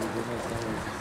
你们不要耽误。